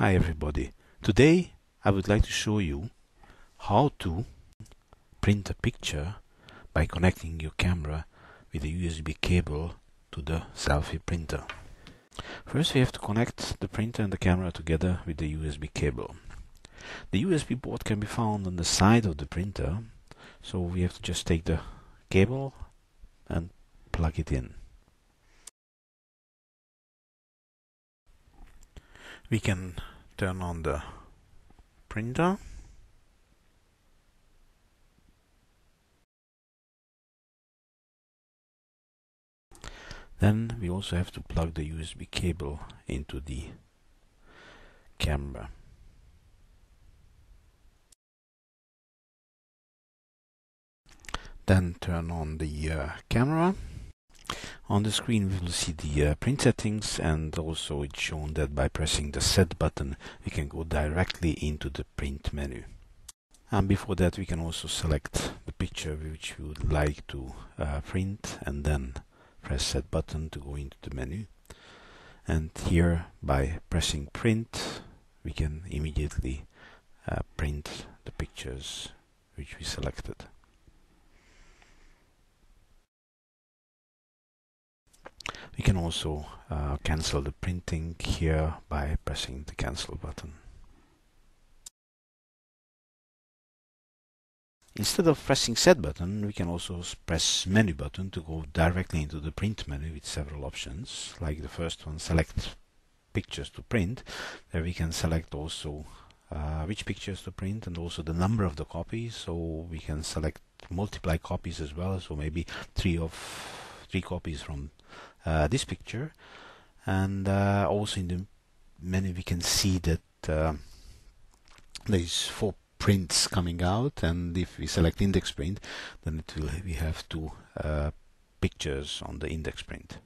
Hi everybody. Today I would like to show you how to print a picture by connecting your camera with a USB cable to the Selphy printer. First we have to connect the printer and the camera together with the USB cable. The USB port can be found on the side of the printer so we have to just take the cable and plug it in. We can turn on the printer. Then we also have to plug the USB cable into the camera. Then turn on the uh, camera. On the screen we will see the uh, print settings and also it's shown that by pressing the set button we can go directly into the print menu. And before that we can also select the picture which we would like to uh, print and then press set button to go into the menu. And here by pressing print we can immediately uh, print the pictures which we selected. We can also uh, cancel the printing here by pressing the cancel button. Instead of pressing set button, we can also press menu button to go directly into the print menu with several options. Like the first one, select pictures to print. There we can select also uh, which pictures to print and also the number of the copies. So we can select multiply copies as well. So maybe three of three copies from this picture. And uh, also in the menu we can see that uh, there is four prints coming out. And if we select index print then it will we have two uh, pictures on the index print.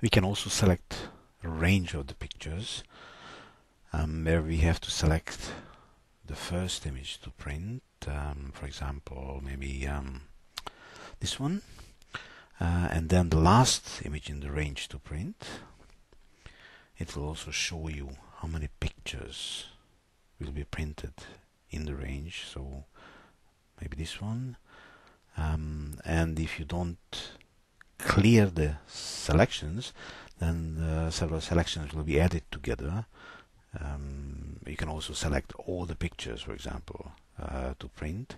We can also select a range of the pictures. Um, where we have to select the first image to print. Um, for example maybe um, this one uh, and then the last image in the range to print it will also show you how many pictures will be printed in the range. So maybe this one. Um, and if you don't clear the selections then uh, several selections will be added together. Um, you can also select all the pictures for example uh, to print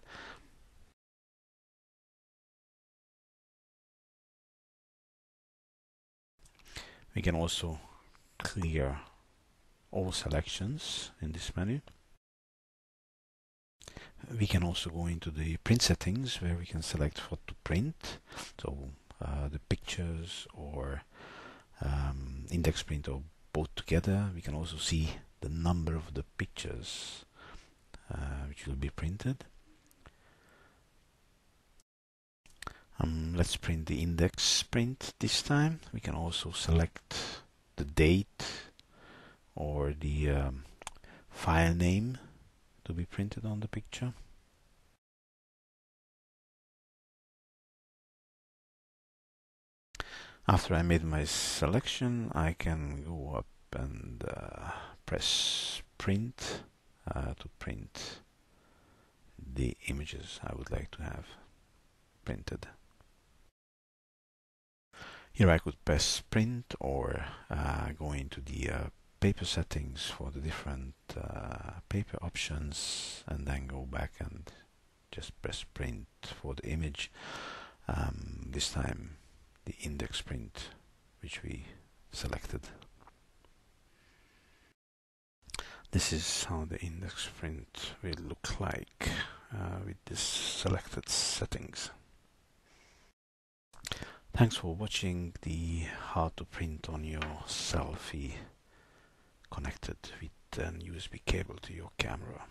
We can also clear all selections in this menu. We can also go into the print settings where we can select what to print. So uh, the pictures or um, index print or both together. We can also see the number of the pictures uh, which will be printed. Um, let's print the index print this time. We can also select the date or the um, file name to be printed on the picture. After I made my selection, I can go up and uh, press print uh, to print the images I would like to have printed. Here I could press print or uh, go into the uh, paper settings for the different uh, paper options and then go back and just press print for the image. Um, this time the index print which we selected. This is how the index print will look like uh, with these selected settings. Thanks for watching the how to print on your Selphy connected with an USB cable to your camera.